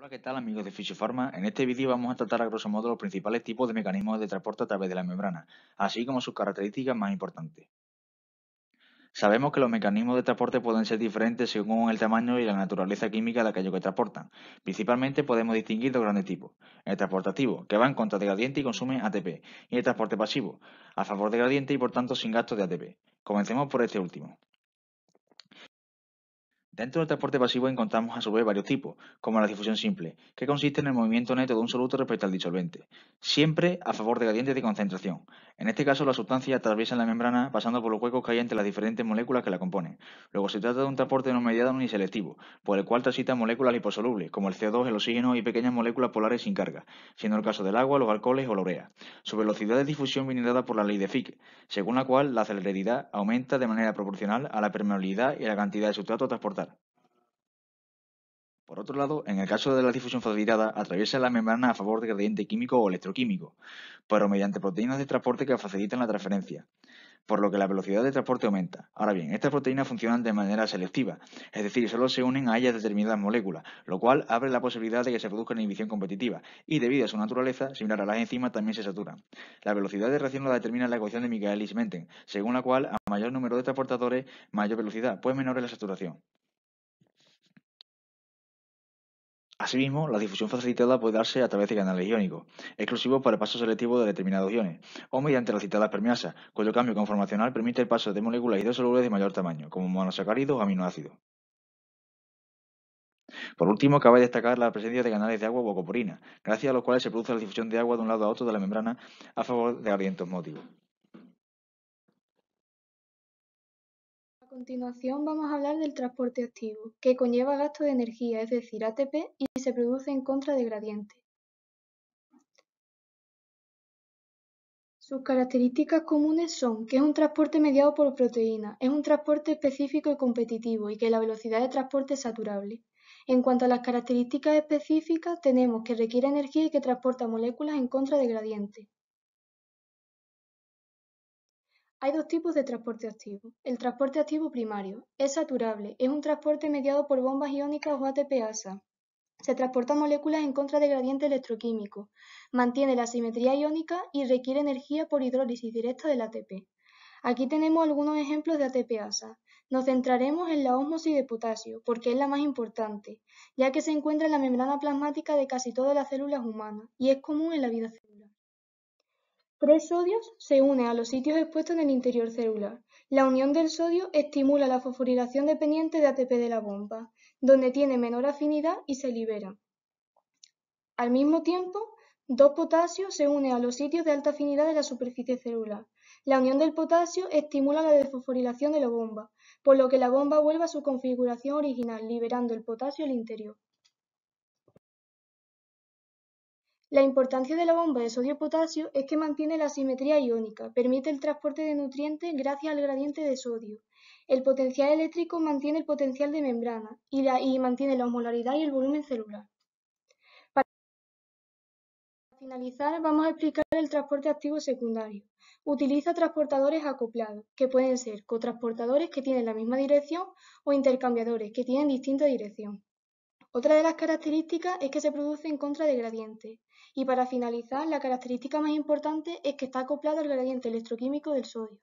Hola, ¿qué tal amigos de Fisiofarma? En este vídeo vamos a tratar a grosso modo los principales tipos de mecanismos de transporte a través de la membrana, así como sus características más importantes. Sabemos que los mecanismos de transporte pueden ser diferentes según el tamaño y la naturaleza química de aquello que transportan. Principalmente podemos distinguir dos grandes tipos. El transporte activo, que va en contra de gradiente y consume ATP, y el transporte pasivo, a favor de gradiente y por tanto sin gastos de ATP. Comencemos por este último. Dentro del transporte pasivo encontramos a su vez varios tipos, como la difusión simple, que consiste en el movimiento neto de un soluto respecto al disolvente, siempre a favor de gradientes de concentración. En este caso, la sustancia atraviesa la membrana pasando por los huecos que hay entre las diferentes moléculas que la componen. Luego se trata de un transporte no mediado ni selectivo, por el cual transita moléculas liposolubles, como el CO2, el oxígeno y pequeñas moléculas polares sin carga, siendo el caso del agua, los alcoholes o la urea. Su velocidad de difusión viene dada por la ley de Fick, según la cual la celeridad aumenta de manera proporcional a la permeabilidad y a la cantidad de sustrato a transportar. Por otro lado, en el caso de la difusión facilitada, atraviesa la membrana a favor de gradiente químico o electroquímico, pero mediante proteínas de transporte que facilitan la transferencia, por lo que la velocidad de transporte aumenta. Ahora bien, estas proteínas funcionan de manera selectiva, es decir, solo se unen a ellas determinadas moléculas, lo cual abre la posibilidad de que se produzca una inhibición competitiva, y debido a su naturaleza, similar a las enzimas, también se saturan. La velocidad de reacción la determina la ecuación de Michaelis-Menten, según la cual, a mayor número de transportadores, mayor velocidad, pues menor es la saturación. Asimismo, la difusión facilitada puede darse a través de canales iónicos, exclusivos para el paso selectivo de determinados iones, o mediante las citadas permeasas, cuyo cambio conformacional permite el paso de moléculas hidrosolubles de mayor tamaño, como monosacáridos o aminoácidos. Por último, cabe destacar la presencia de canales de agua o gracias a los cuales se produce la difusión de agua de un lado a otro de la membrana a favor de gradientes motivos. Continuación vamos a hablar del transporte activo, que conlleva gasto de energía, es decir, ATP, y se produce en contra de gradiente. Sus características comunes son que es un transporte mediado por proteínas, es un transporte específico y competitivo y que la velocidad de transporte es saturable. En cuanto a las características específicas, tenemos que requiere energía y que transporta moléculas en contra de gradiente. Hay dos tipos de transporte activo. El transporte activo primario es saturable, es un transporte mediado por bombas iónicas o ATP-ASA. Se transportan moléculas en contra de gradiente electroquímico, mantiene la simetría iónica y requiere energía por hidrólisis directa del ATP. Aquí tenemos algunos ejemplos de ATP-ASA. Nos centraremos en la ósmosis de potasio, porque es la más importante, ya que se encuentra en la membrana plasmática de casi todas las células humanas y es común en la vida celular. Tres sodios se unen a los sitios expuestos en el interior celular. La unión del sodio estimula la fosforilación dependiente de ATP de la bomba, donde tiene menor afinidad y se libera. Al mismo tiempo, dos potasios se unen a los sitios de alta afinidad de la superficie celular. La unión del potasio estimula la desfosforilación de la bomba, por lo que la bomba vuelve a su configuración original, liberando el potasio al interior. La importancia de la bomba de sodio-potasio es que mantiene la simetría iónica, permite el transporte de nutrientes gracias al gradiente de sodio. El potencial eléctrico mantiene el potencial de membrana y, mantiene la osmolaridad y el volumen celular. Para finalizar, vamos a explicar el transporte activo secundario. Utiliza transportadores acoplados, que pueden ser cotransportadores que tienen la misma dirección o intercambiadores que tienen distinta dirección. Otra de las características es que se produce en contra de gradiente. Y para finalizar, la característica más importante es que está acoplado al gradiente electroquímico del sodio.